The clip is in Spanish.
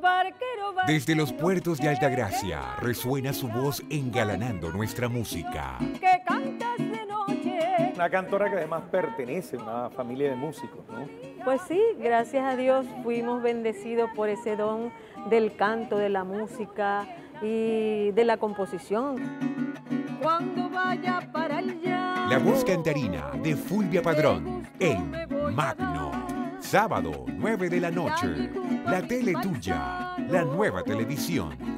Barquero, barquero, Desde los puertos de Altagracia resuena su voz engalanando nuestra música. que cantas de noche. Una cantora que además pertenece a una familia de músicos, ¿no? Pues sí, gracias a Dios fuimos bendecidos por ese don del canto, de la música y de la composición. Cuando vaya para el llano, La voz cantarina de Fulvia Padrón en Magno. Sábado, 9 de la noche. La tele tuya, la nueva televisión.